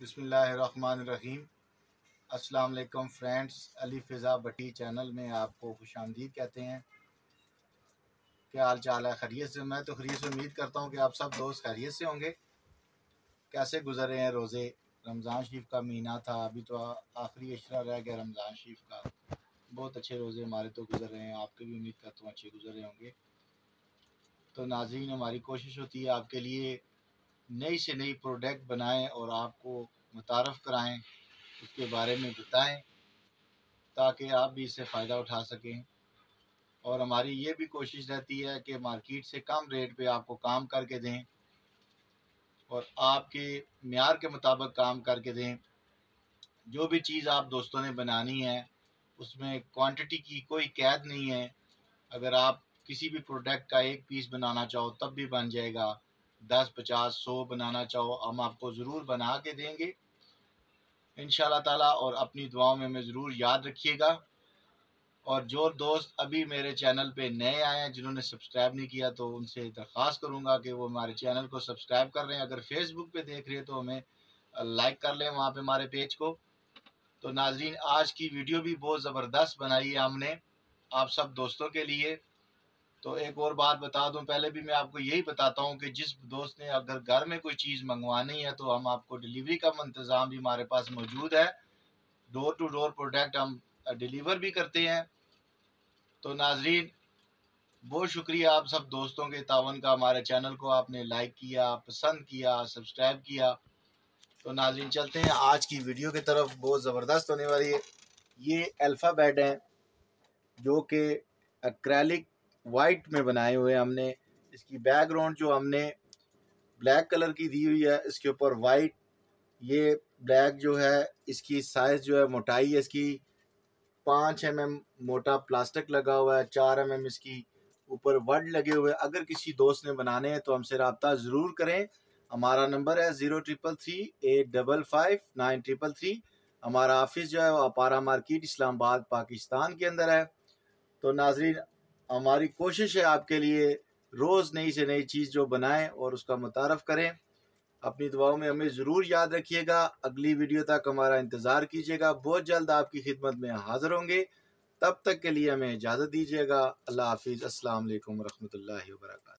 बसमीम अस्सलाम friends, Ali Fiza Bhatti channel में आपको खुश आमदीद कहते हैं। क्या हाल चाल है? खैरियत से, मैं तो खैरियत से उम्मीद करता हूँ कि आप सब दोस्त खैरियत से होंगे। कैसे गुजर रहे हैं रोज़े? रमज़ान शरीफ का महीना था, अभी तो आखिरी अशरा रह गया रमज़ान शरीफ का। बहुत अच्छे रोज़े हमारे तो गुजर रहे हैं, आपके भी उम्मीद करता हूँ अच्छे गुजर रहे होंगे। तो नाजीन हमारी कोशिश होती है आपके लिए नई से नई प्रोडक्ट बनाएँ और आपको मुतारफ़ कराएँ, उसके बारे में बताएँ, ताकि आप भी इससे फ़ायदा उठा सकें। और हमारी ये भी कोशिश रहती है कि मार्केट से कम रेट पे आपको काम करके दें और आपके मैार के मुताबिक काम करके दें। जो भी चीज़ आप दोस्तों ने बनानी है, उसमें क्वांटिटी की कोई कैद नहीं है। अगर आप किसी भी प्रोडक्ट का एक पीस बनाना चाहो, तब भी बन जाएगा। दस पचास सौ बनाना चाहो, हम आपको ज़रूर बना के देंगे। इन ताला, और अपनी दुआओं में हमें ज़रूर याद रखिएगा। और जो दोस्त अभी मेरे चैनल पे नए आए हैं, जिन्होंने सब्सक्राइब नहीं किया तो उनसे दरख्वास्त करूँगा कि वो हमारे चैनल को सब्सक्राइब कर रहे हैं। अगर फेसबुक पे देख रहे हैं तो हमें लाइक कर लें वहाँ पे हमारे पेज को। तो नाजरीन, आज की वीडियो भी बहुत ज़बरदस्त बनाई है हमने, आप सब दोस्तों के लिए। तो एक और बात बता दूँ, पहले भी मैं आपको यही बताता हूँ कि जिस दोस्त ने अगर घर में कोई चीज़ मंगवानी है तो हम आपको डिलीवरी का इंतज़ाम भी हमारे पास मौजूद है। डोर टू डोर प्रोडक्ट हम डिलीवर भी करते हैं। तो नाजरीन, बहुत शुक्रिया आप सब दोस्तों के तावन का, हमारे चैनल को आपने लाइक किया, पसंद किया सब्सक्राइब किया। तो नाजरीन, चलते हैं आज की वीडियो की तरफ़, बहुत ज़बरदस्त होने वाली है। ये अल्फ़ाबेट है, जो कि एक्रेलिक वाइट में बनाए हुए हमने। इसकी बैकग्राउंड जो हमने ब्लैक कलर की दी हुई है, इसके ऊपर वाइट ये ब्लैक जो है, इसकी साइज़ जो है मोटाई है इसकी पाँच एम एम मोटा प्लास्टिक लगा हुआ है, चार एम एम इसकी ऊपर वर्ड लगे हुए अगर किसी दोस्त ने बनाने हैं तो हमसे रबता ज़रूर करें। हमारा नंबर है zero triple three, eight double five, nine triple three. हमारा ऑफ़िस जो है वो अपारा मार्केट इस्लामाबाद, पाकिस्तान के अंदर है। तो नाजरीन हमारी कोशिश है आपके लिए रोज़ नई से नई चीज़ जो बनाएँ और उसका मुतारफ़ करें। अपनी दुआओं में हमें ज़रूर याद रखिएगा। अगली वीडियो तक हमारा इंतज़ार कीजिएगा। बहुत जल्द आपकी खिदमत में हाज़िर होंगे। तब तक के लिए हमें इजाज़त दीजिएगा। अल्लाह हाफिज़। अस्सलाम वालेकुम रहमतुल्लाहि व बरकातहू